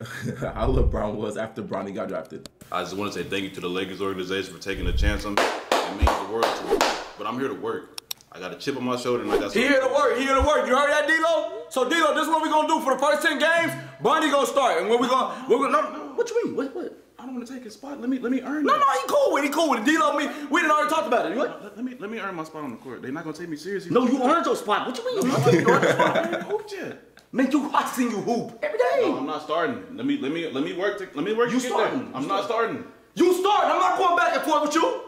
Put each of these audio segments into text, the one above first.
how LeBron was after Bronny got drafted. I just want to say thank you to the Lakers organization for taking a chance on me. It means the world to me. But I'm here to work. I got a chip on my shoulder and I got He here to work. He here to work. You heard that, D-Lo? So, D-Lo, this is what we're gonna do for the first 10 games. Bronny gonna start. And when we gonna, we're gonna, no, no, what you mean? What, what? I don't want to take his spot. Let me let me earn No, it. no, he cool with it. He cool with it. D-Lo, me, we didn't already talked about it. What? Let, let me let me earn my spot on the court. They're not gonna take me seriously. No, you earned your spot. What you mean? You earned your spot. I ain't hooped yet. Man, you, I seen you hoop every day. No, I'm not starting. Let me let me let me work. To, let me work. You to get starting. there. I'm not starting. You starting. I'm not going back and forth with you.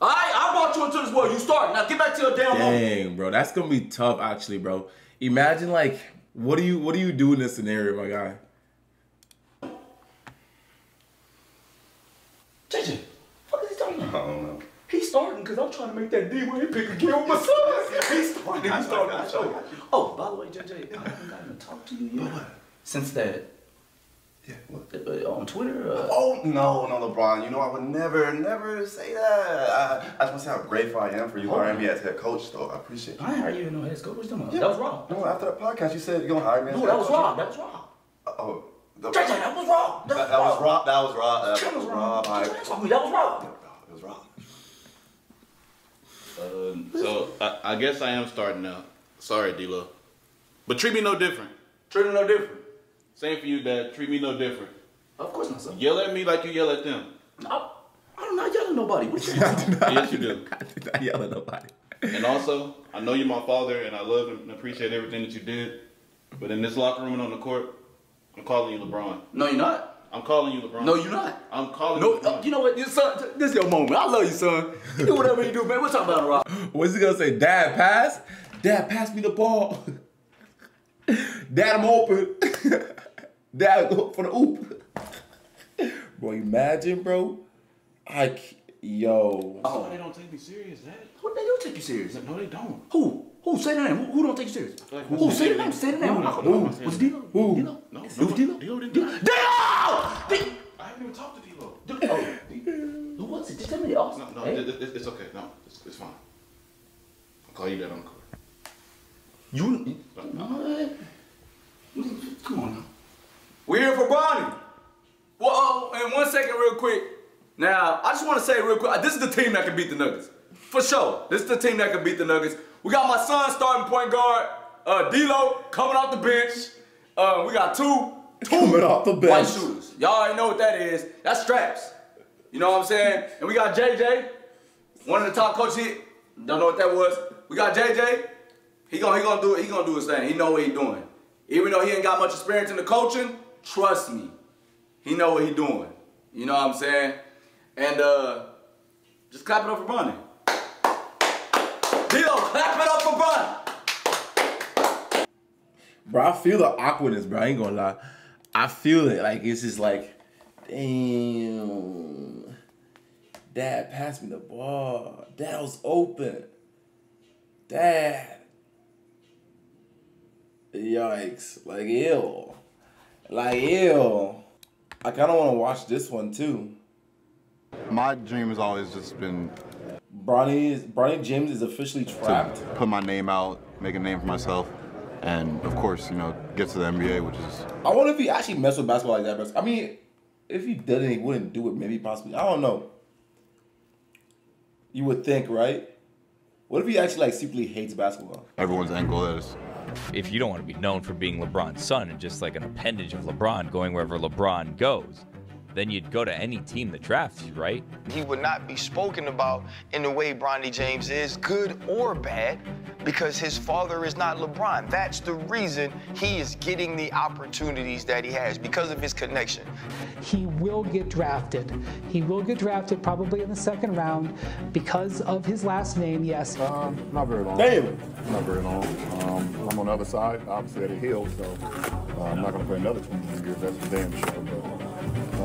All right, I brought you into this world. You starting. Now get back to your damn home. Dang, bro, that's gonna be tough, actually, bro. Imagine like, what do you what do you do in this scenario, my guy? JJ, what is he talking about? I don't know. He's starting because I'm trying to make that D he pick again with my son. He's starting. He's starting. Oh, by the way, JJ, I haven't gotten to talk to you yet. Since that, Yeah, what? uh, on Twitter. Uh, Oh no, no, LeBron. You know I would never, never say that. I, I just want to say how grateful I am for you hiring me as head coach. Though I appreciate you. I heard you in no head coach. What you talking about? That was wrong. No, after that podcast, you said you're gonna hire me. as No, head that was wrong. That was wrong. Oh, the, JJ, that was wrong. that, that was Rob. That was Rob. That, That was wrong. That was wrong. That was wrong. it was Rob. Um, so I, I guess I am starting now. Sorry, D-Lo. But treat me no different. Treat me no different. Same for you, Dad. Treat me no different. Of course not, son. Yell at me like you yell at them. I, I'm not yelling at nobody. What you? Yes, you do. I did not yell at nobody. And also, I know you're my father, and I love and appreciate everything that you did. But in this locker room and on the court, I'm calling you LeBron. no, you're not. I'm calling you LeBron. No, you're not. I'm calling No, you LeBron. uh, you know what? Your son, this is your moment. I love you, son. You do whatever you do, man. We're talking about it, Rob. What's he gonna say? Dad, pass. Dad, pass me the ball. Dad, I'm open. Dad, go for the oop. Bro, imagine, bro. I, c- yo. Oh, they don't take me serious, Dad. What they do take you serious? No, they don't. Who? Who? Say the name. Who, who don't take you serious? like Who? Say his the name? name. Say the name. No, Who? no, no, no, What's no. D-Lo? Who? D-Lo? No, Who's no, Dilo? D-Lo didn't D-Lo? do D-Lo! I haven't even talked to D-Lo. Dilo! Oh, who was it? Just tell me the No, no, Hey? it, it, it's okay. No, it's, it's fine. I'll call you Dad on the court. You. No, Come on now. We're here for Bonnie. Well, uh, in one second, real quick. Now, I just want to say real quick, this is the team that can beat the Nuggets. For sure. This is the team that can beat the Nuggets. We got my son starting point guard, uh, D-Lo, coming off the bench. Uh, we got two, two Coming off the white bench. shooters. Y'all already know what that is. That's straps. You know what I'm saying? And we got JJ, one of the top coaches. Here. Don't know what that was. We got JJ. He gonna he gonna do it. he gonna do his thing. He know what he doing. Even though he ain't got much experience in the coaching, trust me, he know what he doing. You know what I'm saying? And uh, just clap it up for Bronny. Dio, clap it up for Bronny. Bro, I feel the awkwardness, bro. I ain't gonna lie. I feel it. Like, it's just like, damn. Dad, pass me the ball. Dad was open. Dad. Yikes. Like, ew. Like, ew. I kind of want to watch this one, too. My dream has always just been Bronny, is, Bronny James is officially trapped. to put my name out, make a name for myself, and of course, you know, get to the NBA, which is I wonder if he actually messed with basketball like that. Bro. I mean, if he didn't, he wouldn't do it. Maybe possibly. I don't know. You would think, right? What if he actually like secretly hates basketball? everyone's angle is. if you don't want to be known for being LeBron's son and just like an appendage of LeBron going wherever LeBron goes, then you'd go to any team that drafts you, right? He would not be spoken about in the way Bronny James is, good or bad, because his father is not LeBron. That's the reason he is getting the opportunities that he has because of his connection. he will get drafted. He will get drafted probably in the second round because of his last name, yes. Um, not very long. Damn. Not very long. Um, I'm on the other side, obviously at the hill, so uh, I'm not going to play another 20 years. That's for damn sure. But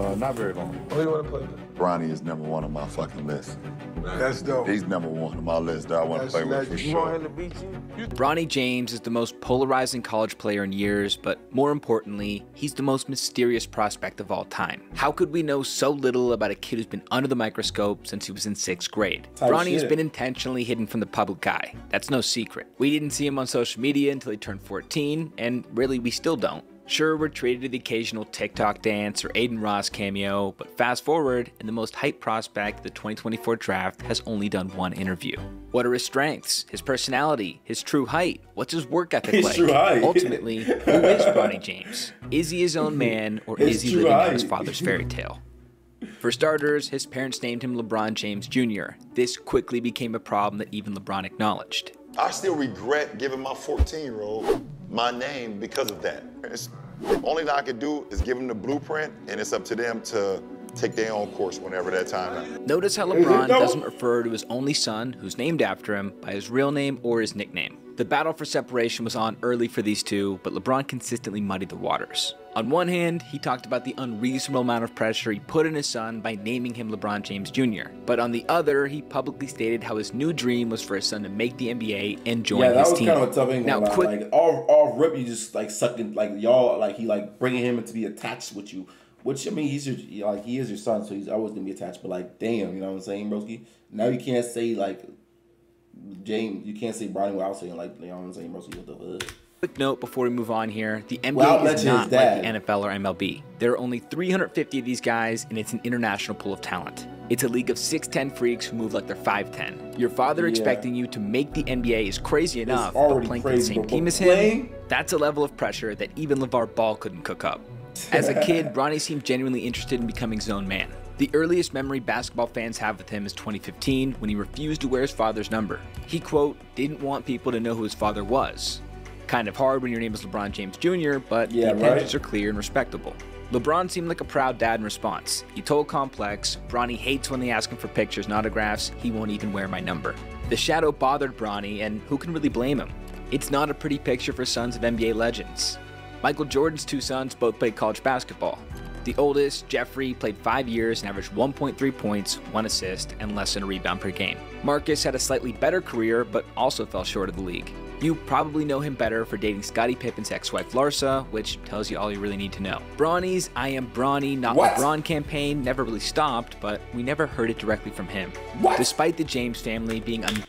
uh, not very long. Who do you want to play with? Bronny is number one on my fucking list. That's dope. He's number one on my list that I want to play with for You want sure. him to beat you? Bronny James is the most polarizing college player in years, but more importantly, he's the most mysterious prospect of all time. How could we know so little about a kid who's been under the microscope since he was in sixth grade? Type Bronny has been intentionally hidden from the public eye. That's no secret. We didn't see him on social media until he turned 14, and really, we still don't. Sure, we're treated to the occasional TikTok dance or Adin Ross cameo, but fast forward, and the most hyped prospect of the 2024 draft has only done one interview. What are his strengths, his personality, his true height? What's his work ethic His like? true height. Ultimately, who is Bronny James? Is he his own man, or His is he living out his father's fairy tale? For starters, his parents named him LeBron James Jr. This quickly became a problem that even LeBron acknowledged. I still regret giving my 14 year old my name because of that. It's, the only thing I could do is give them the blueprint, and it's up to them to take their own course whenever that time happens. Notice how LeBron doesn't refer to his only son, who's named after him, by his real name or his nickname. The battle for separation was on early for these two, but LeBron consistently muddied the waters. On one hand, he talked about the unreasonable amount of pressure he put on his son by naming him LeBron James Jr. But on the other, he publicly stated how his new dream was for his son to make the NBA and join yeah, that his was team. kind of a tough thing. now, quick like off off rip, you just like sucking like y'all like he like bringing him to be attached with you. Which I mean, he's your like he is your son, so he's always gonna be attached. But like, damn, you know what I'm saying, broski? Now you can't say like James, you can't say Bronny without saying like, you know what I'm saying, broski? What the fuck? Quick note before we move on here the NBA Without is not like the NFL or MLB. There are only 350 of these guys, and it's an international pool of talent. It's a league of 6'10 freaks who move like they're 5'10. Your father Yeah. expecting you to make the NBA is crazy enough, but playing for the same team as him, that's a level of pressure that even LeVar Ball couldn't cook up. As a kid, Bronny seemed genuinely interested in becoming his own man. The earliest memory basketball fans have with him is 2015 when he refused to wear his father's number. He, quote, didn't want people to know who his father was. Kind of hard when your name is LeBron James Jr., but Yeah, the intentions right. are clear and respectable. LeBron seemed like a proud dad in response. He told Complex, Bronny hates when they ask him for pictures and autographs, he won't even wear my number. The shadow bothered Bronny, and who can really blame him? It's not a pretty picture for sons of NBA legends. Michael Jordan's two sons both played college basketball. The oldest, Jeffrey, played five years and averaged 1.3 points, one assist, and less than a rebound per game. Marcus had a slightly better career, but also fell short of the league. You probably know him better for dating Scottie Pippen's ex-wife Larsa, which tells you all you really need to know. Bronny's I Am Brawny, Not What? LeBron campaign never really stopped, but we never heard it directly from him. What? Despite the James family being un-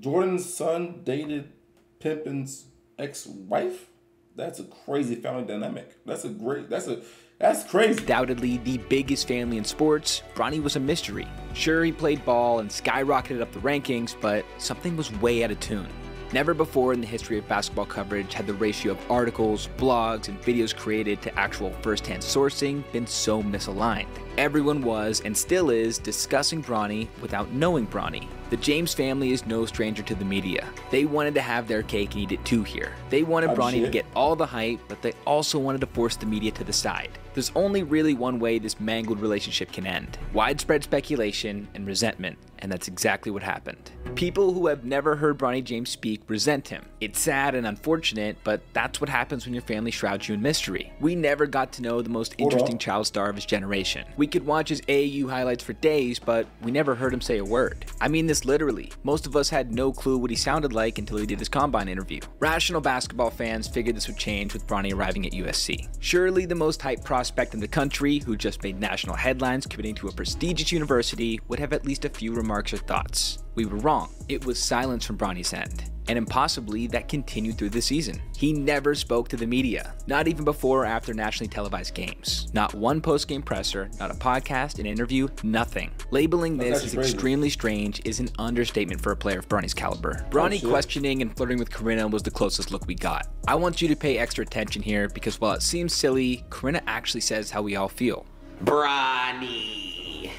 Jordan's son dated Pippen's ex-wife. That's a crazy family dynamic. That's a great. That's a. That's crazy. Undoubtedly the biggest family in sports, Bronny was a mystery. Sure, he played ball and skyrocketed up the rankings, but something was way out of tune. Never before in the history of basketball coverage had the ratio of articles, blogs, and videos created to actual first-hand sourcing been so misaligned. Everyone was, and still is, discussing Bronny without knowing Bronny. The James family is no stranger to the media. They wanted to have their cake and eat it too here. They wanted Oh, Bronny to get all the hype, but they also wanted to force the media to the side. There's only really one way this mangled relationship can end widespread speculation and resentment, and that's exactly what happened. People who have never heard Bronny James speak resent him. It's sad and unfortunate, but that's what happens when your family shrouds you in mystery. We never got to know the most interesting child star of his generation. We could watch his AAU highlights for days, but we never heard him say a word. I mean this literally. Most of us had no clue what he sounded like until he did his combine interview. Rational basketball fans figured this would change with Bronny arriving at USC. Surely the most hyped prospect in the country, who just made national headlines committing to a prestigious university, would have at least a few remarks or thoughts. We were wrong. It was silence from Bronny's end. And impossibly, that continued through the season. He never spoke to the media, not even before or after nationally televised games. Not one post-game presser, not a podcast, an interview, nothing. Labeling this actually as crazy. extremely strange is an understatement for a player of Bronny's caliber. Oh, Bronny shit. questioning and flirting with Corinna was the closest look we got. I want you to pay extra attention here because while it seems silly, Corinna actually says how we all feel. Bronny.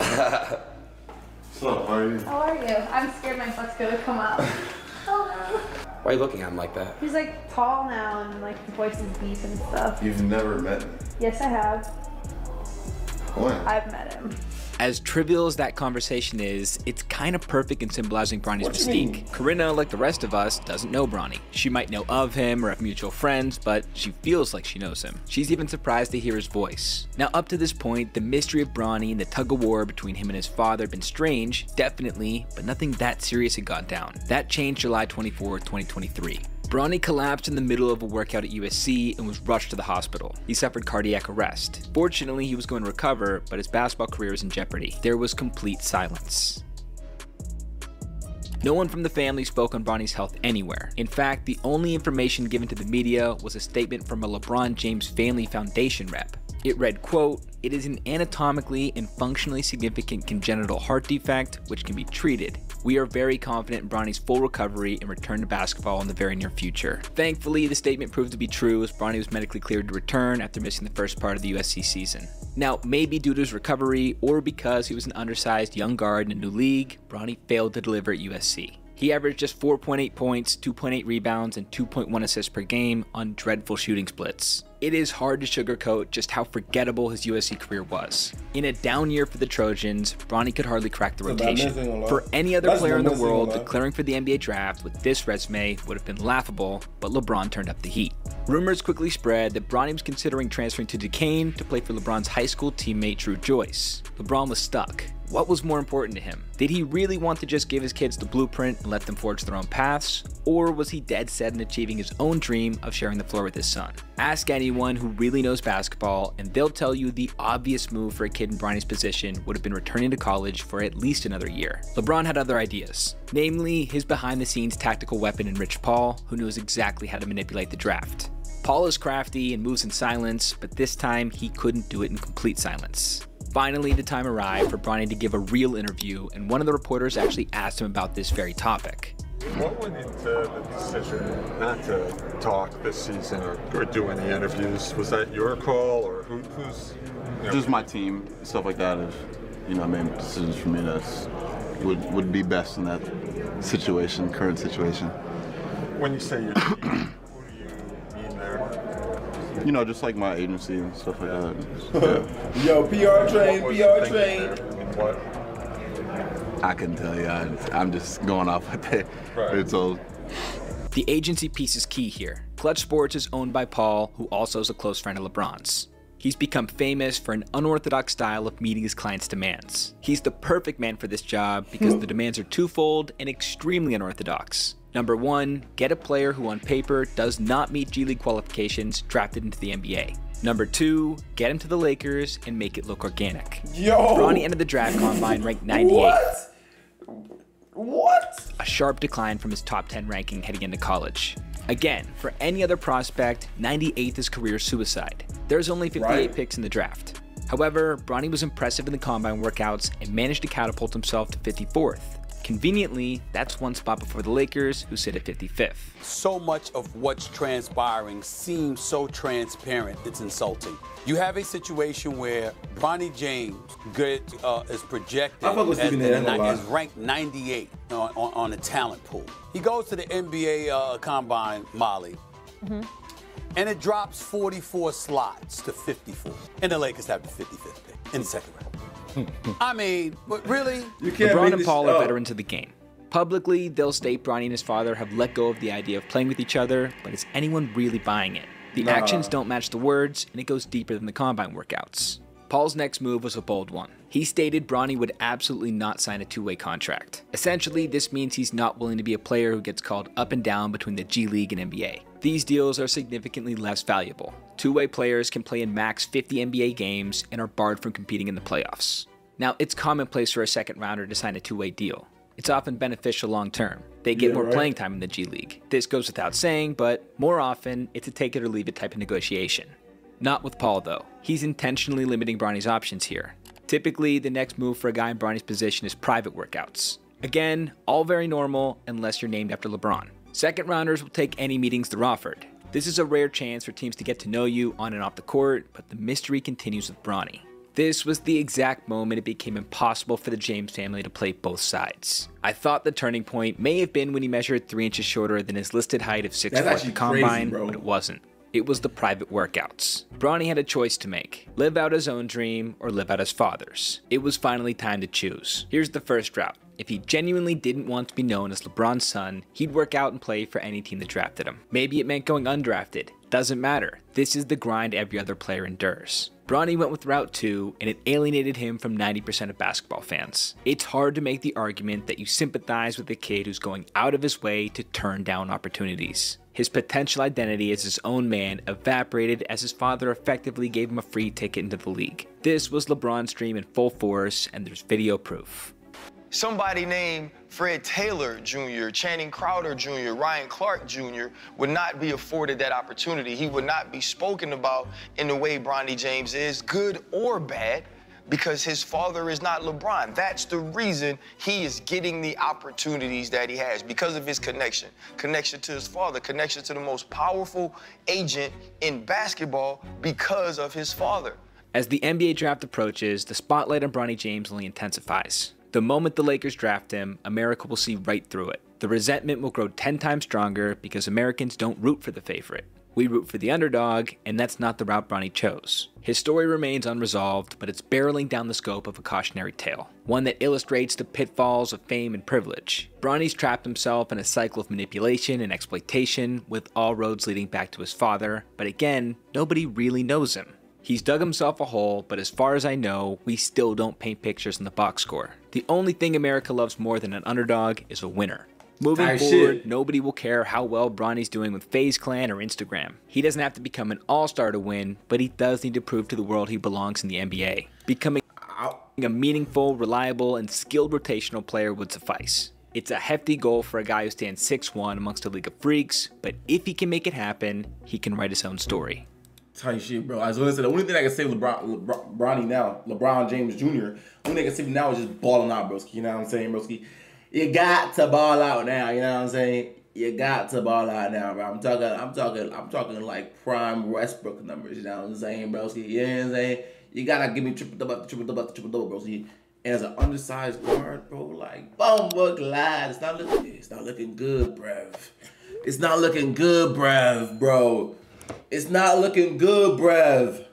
What's up, how are you? How are you? I'm scared my butt's gonna come out. oh Why are you looking at him like that? He's like tall now and like the voice is deep and stuff. You've never met me. Yes, I have. When? I've met him. As trivial as that conversation is, it's kind of perfect in symbolizing Bronny's mystique. Corinna, like the rest of us, doesn't know Bronny. She might know of him or have mutual friends, but she feels like she knows him. She's even surprised to hear his voice. Now, up to this point, the mystery of Bronny and the tug of war between him and his father had been strange, definitely, but nothing that serious had gone down. That changed July 24, 2023. Bronny collapsed in the middle of a workout at USC and was rushed to the hospital. He suffered cardiac arrest. Fortunately, he was going to recover, but his basketball career was in jeopardy. There was complete silence. No one from the family spoke on Bronny's health anywhere. In fact, the only information given to the media was a statement from a LeBron James Family Foundation rep. It read, quote, it is an anatomically and functionally significant congenital heart defect which can be treated. We are very confident in Bronny's full recovery and return to basketball in the very near future. Thankfully, the statement proved to be true as Bronny was medically cleared to return after missing the first part of the USC season. Now, maybe due to his recovery or because he was an undersized young guard in a new league, Bronny failed to deliver at USC. He averaged just 4.8 points, 2.8 rebounds, and 2.1 assists per game on dreadful shooting splits. It is hard to sugarcoat just how forgettable his USC career was. In a down year for the Trojans, Bronny could hardly crack the That's about missing a rotation. For any other That's player in the world declaring for the NBA draft with this resume would have been laughable, but LeBron turned up the heat. Rumors quickly spread that Bronny was considering transferring to Duquesne to play for LeBron's high school teammate Dru Joyce. LeBron was stuck. What was more important to him? Did he really want to just give his kids the blueprint and let them forge their own paths? Or was he dead set in achieving his own dream of sharing the floor with his son? Ask anyone who really knows basketball, and they'll tell you the obvious move for a kid in Bronny's position would have been returning to college for at least another year. LeBron had other ideas, namely his behind the scenes tactical weapon in Rich Paul, who knows exactly how to manipulate the draft. Paul is crafty and moves in silence, but this time he couldn't do it in complete silence. Finally, the time arrived for Bronny to give a real interview, and one of the reporters actually asked him about this very topic. What went into the decision not to talk this season or, or do any interviews? Was that your call or who, who's? You know, Just my team, stuff like that. Is you know, I made decisions for me that would would be best in that situation, current situation. when you say your team, You know, just like my agency and stuff like that. Yo, PR train, PR train. what? I can tell you, I, I'm just going off what they they're told. The agency piece is key here. Clutch Sports is owned by Paul, who also is a close friend of LeBron's. He's become famous for an unorthodox style of meeting his clients' demands. He's the perfect man for this job because the demands are twofold and extremely unorthodox. Number one, get a player who on paper does not meet G League qualifications drafted into the NBA. Number two, get him to the Lakers and make it look organic. Yo! Bronny ended the draft combine ranked 98. What? What? a sharp decline from his top 10 ranking heading into college. Again, for any other prospect, 98th is career suicide. There's only 58 Right. picks in the draft. However, Bronny was impressive in the combine workouts and managed to catapult himself to 54th. Conveniently, that's one spot before the Lakers, who sit at 55th. So much of what's transpiring seems so transparent, it's insulting. You have a situation where Bronny James get, uh, is projected I fuck with as, Stephen A, I ain't gonna lie. is ranked 98 on, on, on the talent pool. He goes to the NBA uh, combine, Molly, and it drops 44 slots to 54. And the Lakers have the 55th pick in the second round. I mean, but really? You can't LeBron and Paul shit are up. veterans of the game. Publicly, they'll state Bronny and his father have let go of the idea of playing with each other, but is anyone really buying it? The Nah. actions don't match the words, and it goes deeper than the combine workouts. Paul's next move was a bold one. He stated Bronny would absolutely not sign a two way contract. Essentially, this means he's not willing to be a player who gets called up and down between the G League and NBA. These deals are significantly less valuable. Two way players can play in max 50 NBA games and are barred from competing in the playoffs. Now, it's commonplace for a second rounder to sign a two way deal. It's often beneficial long term. They get Yeah, more right. playing time in the G League. This goes without saying, but more often, it's a take it or leave it type of negotiation. Not with Paul, though. He's intentionally limiting Bronny's options here. Typically, the next move for a guy in Bronny's position is private workouts. Again, all very normal unless you're named after LeBron. Second rounders will take any meetings they're offered. This is a rare chance for teams to get to know you on and off the court, but the mystery continues with Bronny. This was the exact moment it became impossible for the James family to play both sides. I thought the turning point may have been when he measured 3 inches shorter than his listed height of 6 That's foot at the combine, crazy, but it wasn't. It was the private workouts. Bronny had a choice to make live out his own dream or live out his father's. It was finally time to choose. Here's the first route. If he genuinely didn't want to be known as LeBron's son, he'd work out and play for any team that drafted him. Maybe it meant going undrafted. Doesn't matter. This is the grind every other player endures. Bronny went with Route 2, and it alienated him from 90% of basketball fans. It's hard to make the argument that you sympathize with a kid who's going out of his way to turn down opportunities. His potential identity as his own man evaporated as his father effectively gave him a free ticket into the league. This was LeBron's dream in full force, and there's video proof. somebody named Fred Taylor Jr., Channing Crowder Jr., Ryan Clark Jr. would not be afforded that opportunity. He would not be spoken about in the way Bronny James is, good or bad, because his father is not LeBron. That's the reason he is getting the opportunities that he has because of his connection. Connection to his father, connection to the most powerful agent in basketball because of his father. As the NBA draft approaches, the spotlight on Bronny James only intensifies. The moment the Lakers draft him, America will see right through it. The resentment will grow 10 times stronger because Americans don't root for the favorite. We root for the underdog, and that's not the route Bronny chose. His story remains unresolved, but it's barreling down the scope of a cautionary tale, one that illustrates the pitfalls of fame and privilege. Bronny's trapped himself in a cycle of manipulation and exploitation, with all roads leading back to his father, but again, nobody really knows him. He's dug himself a hole, but as far as I know, we still don't paint pictures in the box score. The only thing America loves more than an underdog is a winner. Moving forward, shit. nobody will care how well Bronny's doing with FaZe Clan or Instagram. He doesn't have to become an all-star to win, but he does need to prove to the world he belongs in the NBA. Becoming a meaningful, reliable, and skilled rotational player would suffice. It's a hefty goal for a guy who stands 6'1 amongst a league of freaks, but if he can make it happen, he can write his own story. Tight shit, bro. As I was gonna say the only thing I can say LeBron, LeBron Bronny now, LeBron James Jr. Only thing I can say now is just balling out, broski. You know what I'm saying, broski? You got to ball out now. You know what I'm saying? You got to ball out now, bro. I'm talking, I'm talking, I'm talking like prime Westbrook numbers. You know what I'm saying, broski? You know what I'm saying? You gotta give me triple double, triple double, triple double, broski. And as an undersized guard, bro, like bumbo glad. It's not looking, it's not looking good, bruv. It's not looking good, bruv, bro. It's not looking good, bruv.